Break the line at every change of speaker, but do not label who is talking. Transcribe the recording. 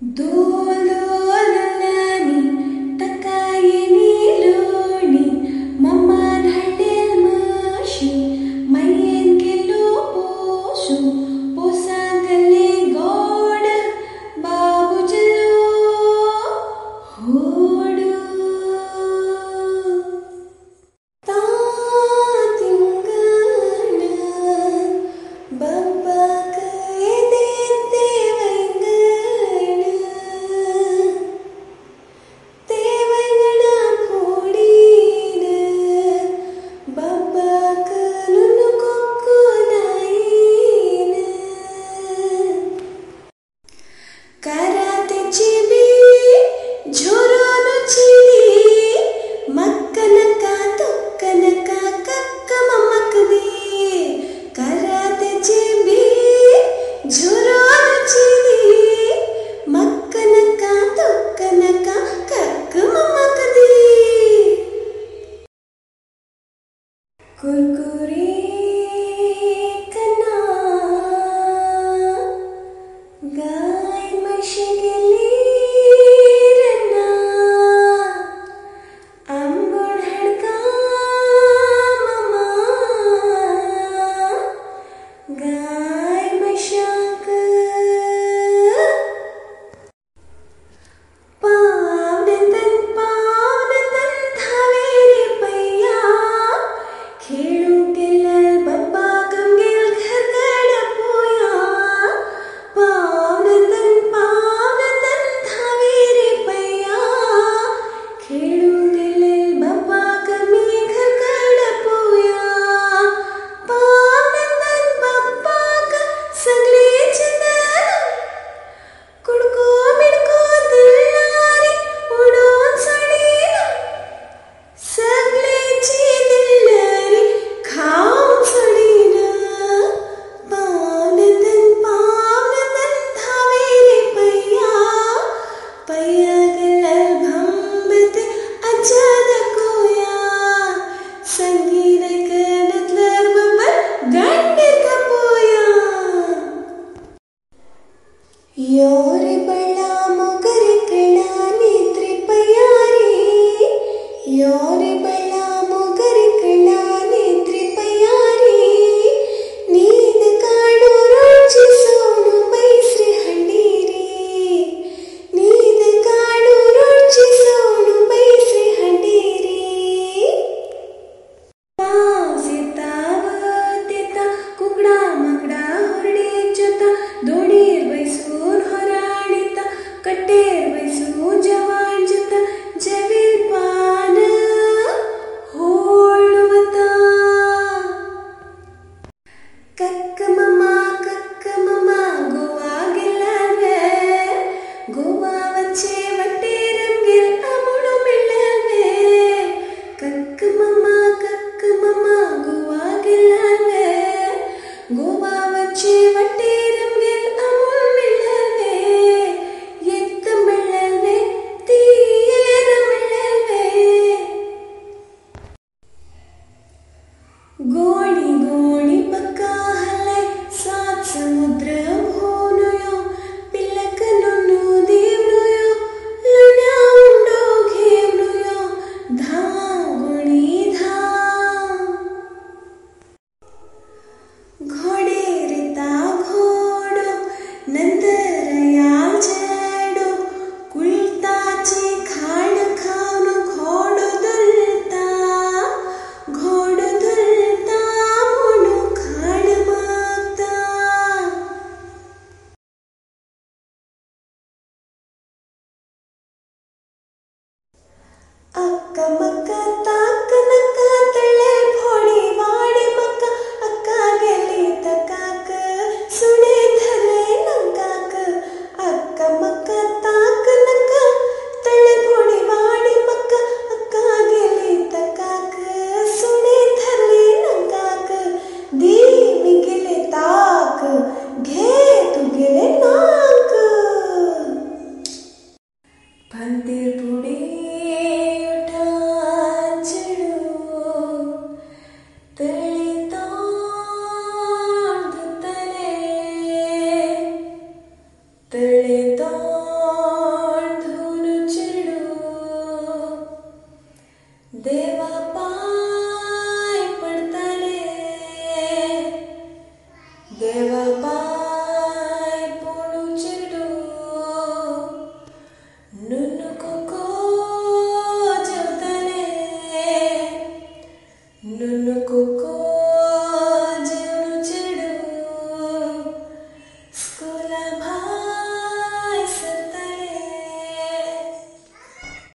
До going